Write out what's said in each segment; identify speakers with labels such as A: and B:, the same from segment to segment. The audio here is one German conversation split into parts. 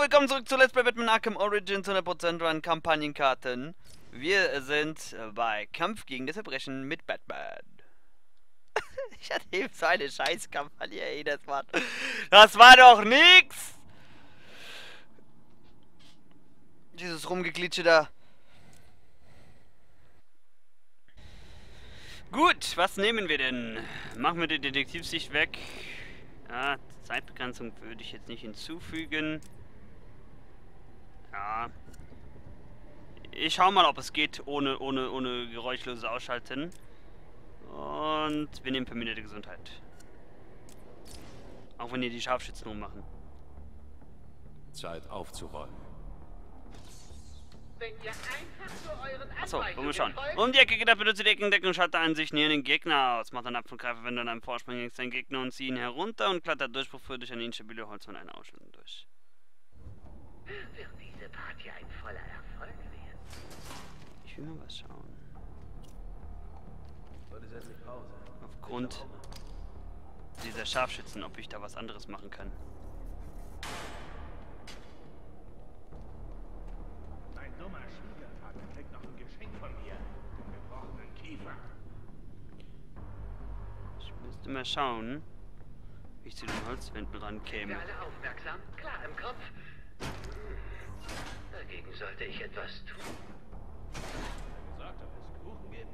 A: willkommen zurück zu Let's Play Batman Arkham Origins 100% Run Kampagnenkarten. Wir sind bei Kampf gegen das Verbrechen mit Batman. ich hatte eben so eine Scheißkampagne, ey, das war... Das war doch nix! Dieses Rumgeglitsche da. Gut, was nehmen wir denn? Machen wir die Detektivsicht weg. Ja, Zeitbegrenzung würde ich jetzt nicht hinzufügen. Ja. Ich schau mal, ob es geht ohne, ohne, ohne geräuschloses Ausschalten. Und wir nehmen verminderte Gesundheit. Auch wenn ihr die Scharfschützen ummachen.
B: Zeit aufzuräumen.
A: Achso, wollen wir schauen. Um die Ecke geht, benutze die Eckendeckung, schalte Ansicht näher den Gegner aus. Macht einen Abflugreifer, wenn du an einem Vorsprung gegen deinen Gegner und zieh ihn herunter und klettert Durchbruch für durch eine instabile Holzwand eine Ausstellung durch.
C: Party ein voller Erfolg werden?
A: Ich will mal was schauen. Aufgrund dieser Scharfschützen, ob ich da was anderes machen kann.
D: Mein dummer Schwiegervater kriegt noch ein Geschenk von mir. Den gebrochenen Kiefer.
A: Ich müsste mal schauen, wie ich zu den Holzwänden rankäme.
C: Für alle aufmerksam, klar im Kopf. Dagegen sollte ich etwas tun.
D: Gesagt, ob es Kuchen gibt.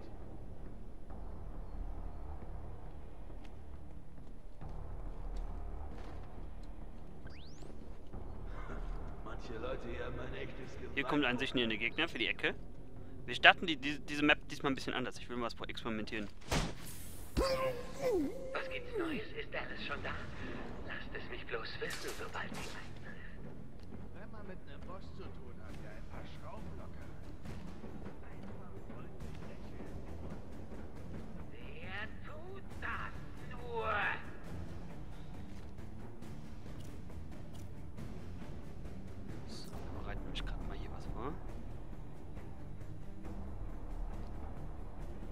B: Manche Leute hier haben ein echtes
A: Hier kommt ein sich nähernde Gegner für die Ecke. Wir starten die, die, diese Map diesmal ein bisschen anders. Ich will mal was experimentieren.
C: Was gibt's Neues? Ist Alice schon da? Lasst es mich bloß wissen, sobald sie eintrifft.
D: Mit einem Boss zu tun hat, der ein paar Schrauben locker. Lächeln.
C: Wer tut das nur?
A: So, wir bereiten mich gerade mal hier was vor.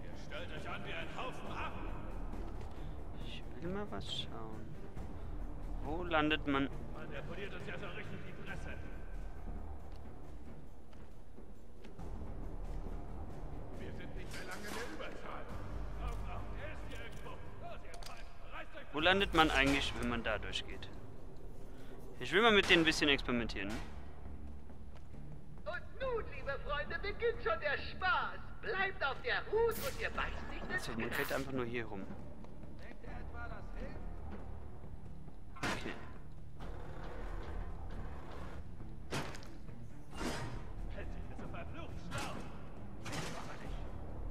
D: Ihr stellt euch an wie ein Haufen Affen.
A: Ich will mal was schauen. Wo landet man? Landet man eigentlich, wenn man da durchgeht? Ich will mal mit denen ein bisschen experimentieren.
C: Und nun, liebe Freunde, beginnt schon der Spaß. Bleibt auf der Hut und ihr beißt nicht ins
A: Also, man fällt einfach nur hier rum. Okay.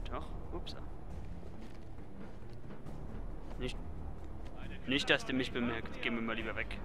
A: Doch, ups. Nicht, nicht, dass der mich bemerkt. Gehen wir mal lieber weg.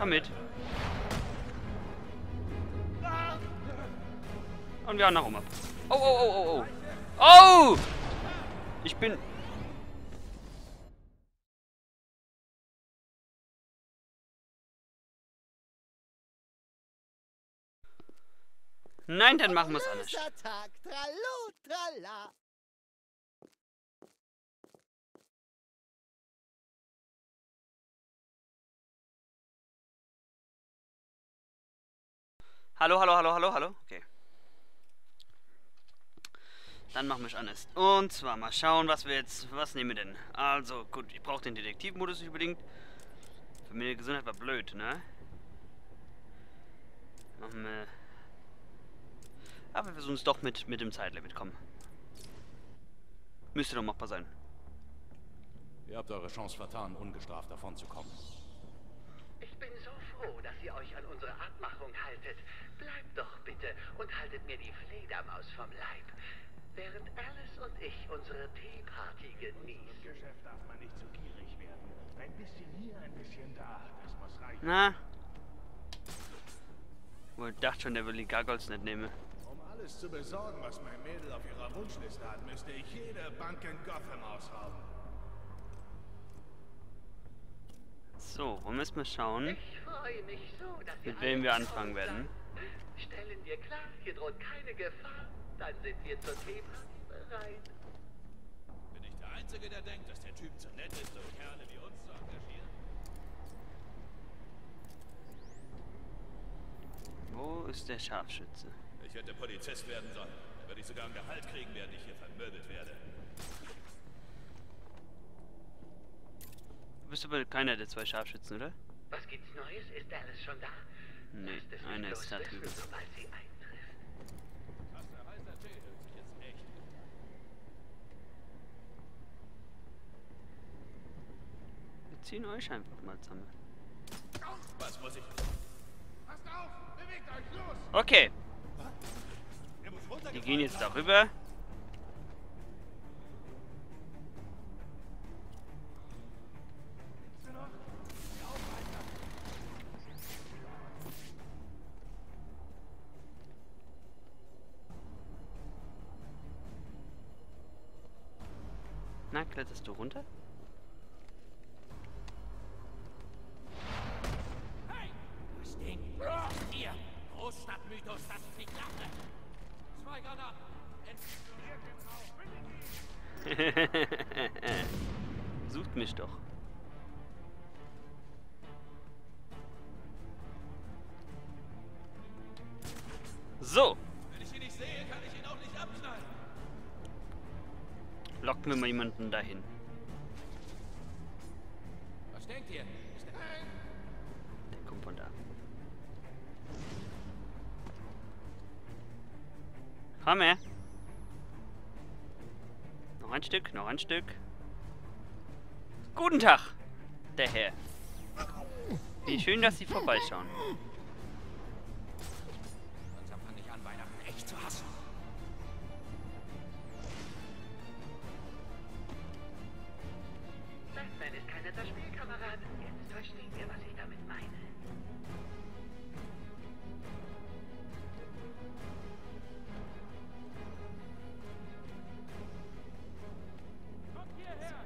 A: Komm mit. Und wir hauen nach ab. Oh, oh, oh, oh, oh. Oh! Ich bin... Nein, dann machen wir es anders.
E: Tag, trallo, tralla.
A: Hallo, hallo, hallo, hallo, hallo. Okay. Dann machen wir es anders. Und zwar mal schauen, was wir jetzt. Was nehmen wir denn? Also, gut, ich brauche den Detektivmodus nicht unbedingt. Für meine Gesundheit war blöd, ne? Machen wir. Aber wir versuchen es doch mit, mit dem Zeitlimit, komm. Müsste doch machbar sein.
B: Ihr habt eure Chance vertan, ungestraft davonzukommen.
C: Ich bin so froh, dass ihr euch an unsere Abmachung haltet. Bleibt doch bitte und haltet mir die Fledermaus vom Leib. Während Alice und ich unsere Teeparty
D: Im
C: genießen.
D: Geschäft darf man nicht zu gierig werden. Ein bisschen hier, ein bisschen
A: Na? Wohl dachte schon, der will die Gargols nicht nehmen.
D: Um alles zu besorgen, was mein Mädel auf ihrer Wunschliste hat, müsste ich jede Bank in Gotham ausrauben.
A: So, wo müssen wir schauen,
C: Ich freue mich so,
A: mit wem wir anfangen werden.
C: Stellen wir klar, hier droht keine Gefahr. Dann sind wir zur Teeparty bereit.
B: Bin ich der Einzige, der denkt, dass der Typ zu nett ist, um Kerle wie uns zu engagieren?
A: Wo ist der Scharfschütze?
B: Ich hätte Polizist werden sollen. Dann würde ich sogar ein Gehalt kriegen, während ich hier vermöbelt werde.
A: Du bist aber keiner der zwei Scharfschützen, oder?
C: Was gibt's Neues? Ist Alice schon da?
A: Nee, einer ist da drüben. Wir ziehen euch einfach mal zusammen.
B: Was muss ich?
D: Passt auf! Bewegt euch los!
A: Okay, die gehen jetzt darüber. Na, kletterst du runter? Locken wir mal jemanden dahin.
B: Was denkt ihr? Der
A: kommt von da. Komm her. Noch ein Stück, noch ein Stück. Guten Tag, der Herr. Wie schön, dass Sie vorbeischauen.
C: Verstehen wir, was ich damit meine.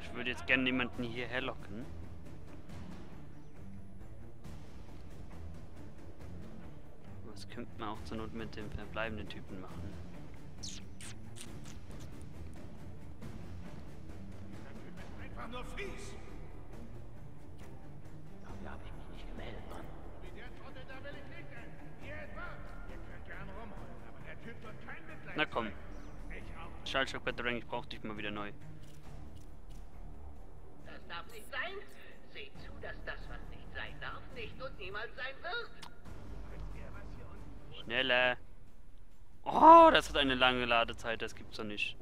A: Ich würde jetzt gerne jemanden hierher locken. Das könnte man auch zur Not mit dem verbleibenden Typen machen. Dich mal wieder neu.
C: Das darf nicht sein. Seht zu, dass das, was nicht sein darf, nicht und niemals sein wird.
A: Schneller. Oh, das hat eine lange Ladezeit, das gibt's doch nicht.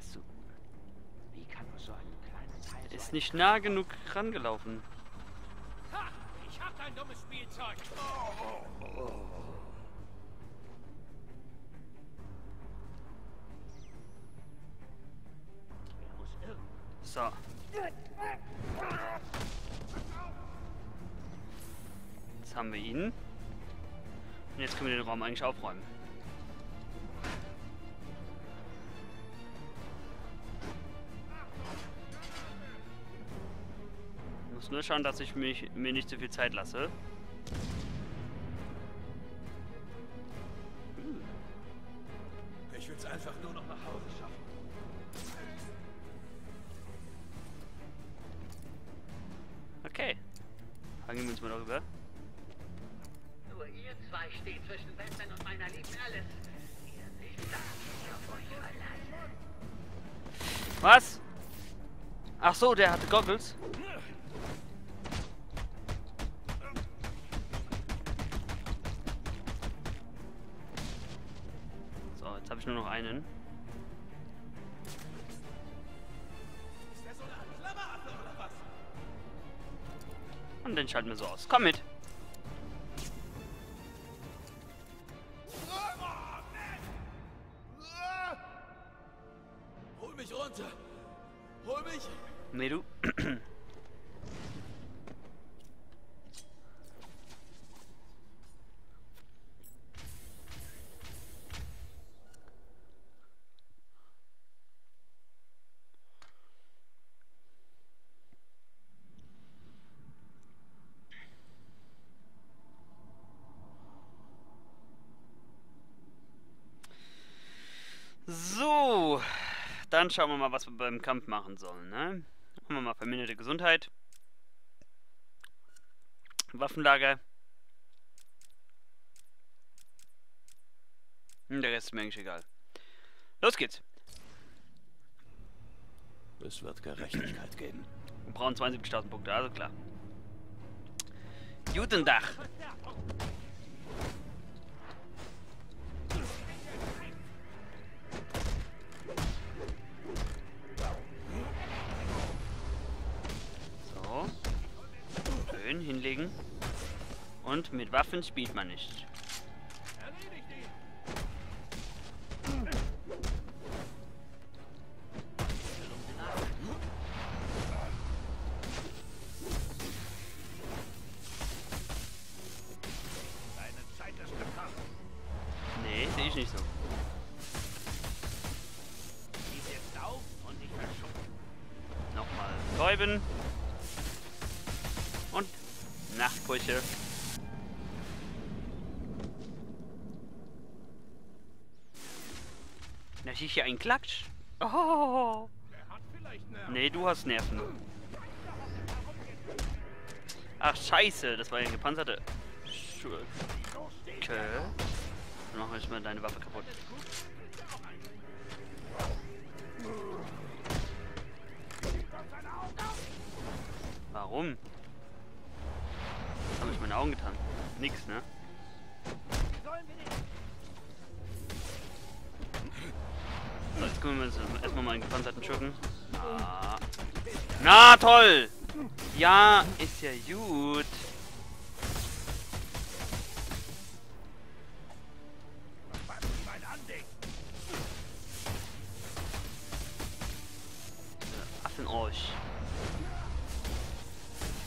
A: So.
C: Wie kann nur so ein kleiner Teil
A: Ist nicht nah genug rangelaufen.
B: Ha! Ich hab dein dummes Spielzeug.
A: So. Jetzt haben wir ihn. Und jetzt können wir den Raum eigentlich aufräumen. Muss nur schauen, dass ich mich, mir nicht zu viel Zeit lasse.
B: Ich will's einfach nur noch nach Hause schaffen.
A: Okay. Fangen wir uns mal darüber.
C: Nur ihr zwei steht zwischen Batman und meiner lieben Alice. Ihr dass ich mich auf euch verlasse.
A: Was? Ach so, der hatte Goggles. noch einen. Und den schalten wir so aus. Komm mit. So, dann schauen wir mal, was wir beim Kampf machen sollen. Ne? Machen wir mal verminderte Gesundheit. Waffenlager. Hm, Der Rest ist mir eigentlich egal. Los geht's.
B: Es wird Gerechtigkeit geben.
A: Wir brauchen 72.000 Punkte, also klar. Guten Tag. Und mit Waffen spielt man nicht. Das ist ja ein Klatsch. Oh.
D: Der hat vielleicht Nerven.
A: Nee, du hast Nerven. Ach, scheiße. Das war ja ein gepanzerte Schurke. Dann machen wir jetzt mal deine Waffe kaputt. Warum? Was habe ich meine Augen getan? Nix, ne? So, jetzt gucken wir uns erstmal mal einen gepanzerten Schurken. Ah. Na, toll! Ja, ist ja gut.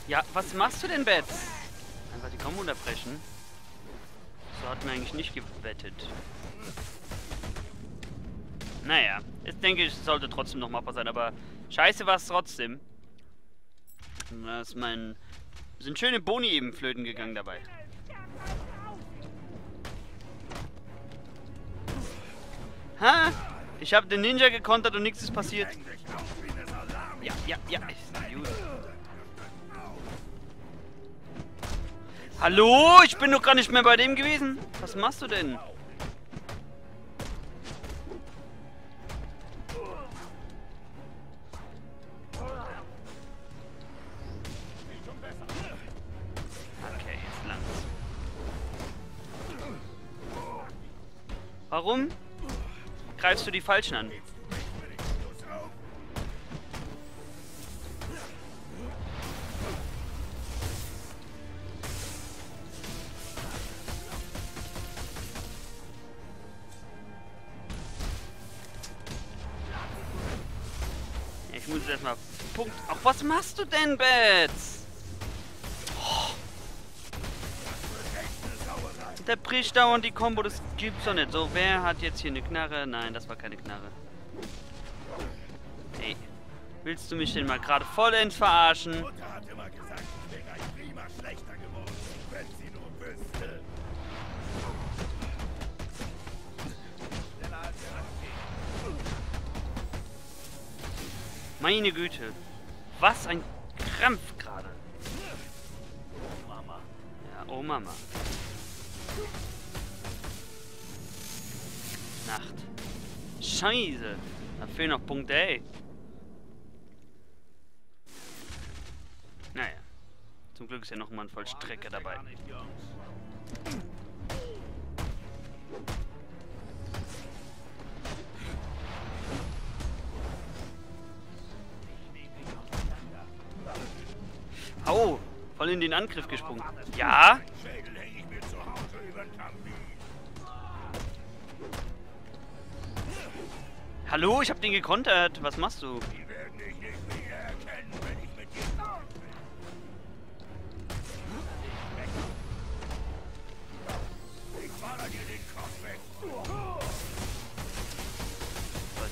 A: Ja, was machst du denn, Bets? Einfach die Kombo unterbrechen. So hat mir eigentlich nicht gewettet. Naja, ich denke, es sollte trotzdem noch machbar sein, aber scheiße war es trotzdem. Da ist mein... Sind schöne Boni eben flöten gegangen dabei. Ha? Ich habe den Ninja gekontert und nichts ist passiert. Ja, ja, ja. Hallo? Ich bin doch gar nicht mehr bei dem gewesen. Was machst du denn? Warum greifst du die Falschen an? Ich muss jetzt erstmal Punkt. Ach, was machst du denn, Bets? Der bricht dauernd die Combo, das gibt's doch nicht. So, wer hat jetzt hier eine Knarre? Nein, das war keine Knarre. Ey, willst du mich denn mal gerade vollends verarschen? Meine Güte. Was ein Krampf gerade.
D: Mama.
A: Ja, oh Mama. Scheiße. Da fehlen noch Punkte, ey. Naja. Zum Glück ist ja noch mal ein Vollstrecker dabei. Au! Voll in den Angriff gesprungen. Ja? Hallo, ich hab den gekontert. Was machst du?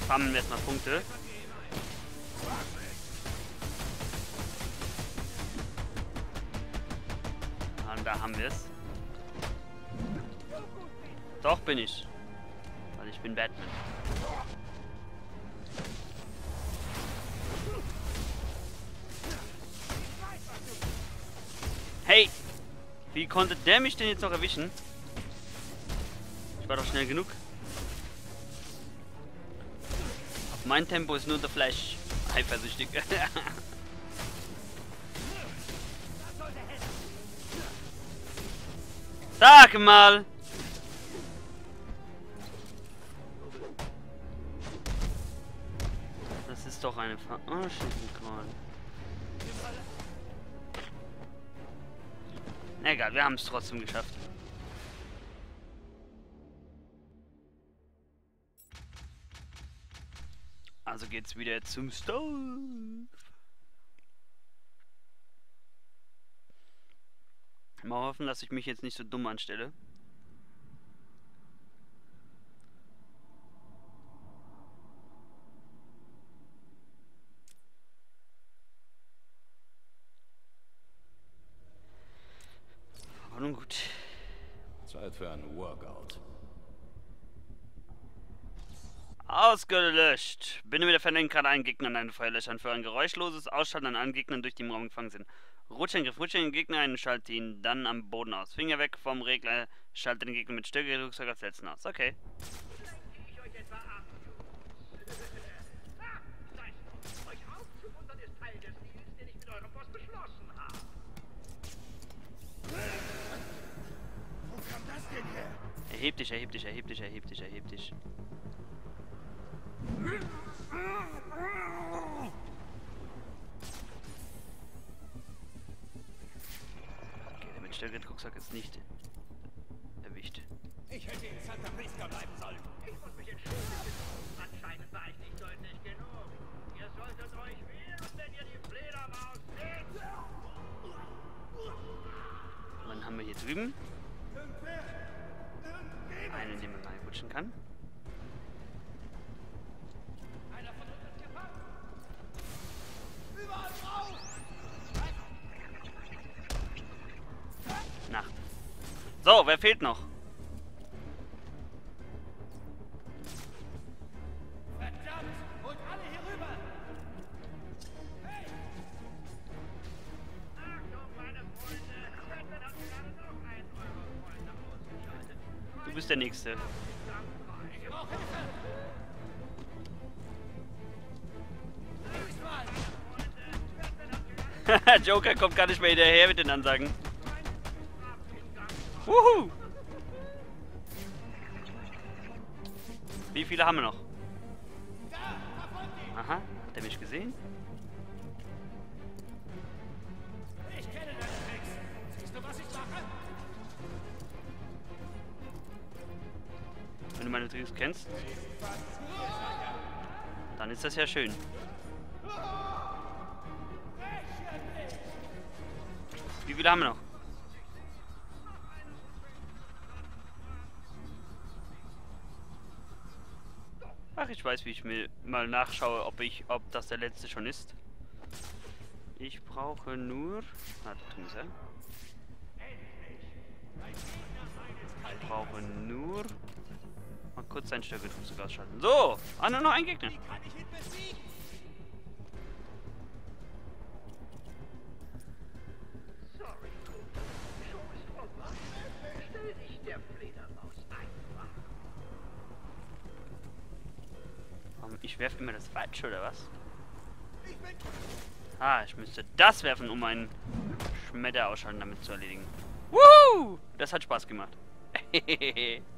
A: Farmen wir erstmal Punkte. Und da haben wir es. Doch bin ich. Weil ich bin Batman. Hey! Wie konnte der mich denn jetzt noch erwischen? Ich war doch schnell genug. Auf mein Tempo ist nur der Flash eifersüchtig. Sag mal! Das ist doch eine Verarschung gerade. Egal, wir haben es trotzdem geschafft. Also geht's wieder zum Stove. Mal hoffen, dass ich mich jetzt nicht so dumm anstelle. Aber nun gut.
F: Zeit für einen Workout.
A: Ausgelöscht. Binde mit der Verlängerung gerade einen Gegner an einen Feuerlöschern für ein geräuschloses Ausschalten an allen Gegnern, durch die im Raum gefangen sind. Rutschangriff, rutsche den Gegner ein, schalte ihn dann am Boden aus. Finger weg vom Regler, schalte den Gegner mit Stärkereduktion als letzten aus. Okay.
C: ich euch etwa ab. Ah, seid euch aufzumuntern ist Teil des Deals, den ich mit eurem Boss beschlossen habe.
B: Wo kam das denn her?
A: Erheb dich, erheb dich, erheb dich, erheb dich, erheb dich. Okay, der mit Stärkereduktion ist nicht erwischt.
B: Ich hätte in Santa Prisca bleiben sollen.
C: Ich muss mich entschuldigen. Anscheinend war ich nicht deutlich genug. Ihr solltet euch wehren, wenn ihr die Fledermaus seht.
A: Dann haben wir hier drüben rutschen kann. Na. So, wer fehlt noch?
B: Verdammt! Holt
A: Joker kommt gar nicht mehr hinterher mit den Ansagen. Wuhu! Wie viele haben wir noch? Aha, hat er mich gesehen?
B: Ich kenne deine Tricks. Siehst du, was ich mache?
A: Wenn du meine Tricks kennst, dann ist das ja schön. Viele haben wir noch? Ach, ich weiß, wie ich mir mal nachschaue, ob ich, ob das der letzte schon ist. Ich brauche nur. Ah, tun sie. Ich brauche nur. Mal kurz sein Stärkedruck ausschalten. So! Ah, nur noch ein Gegner.
B: Kann ich ihn besiegen?
A: Ich werfe immer das Falsche, oder was? Ah, ich müsste das werfen, um einen Schmetter ausschalten damit zu erledigen. Woohoo! Das hat Spaß gemacht.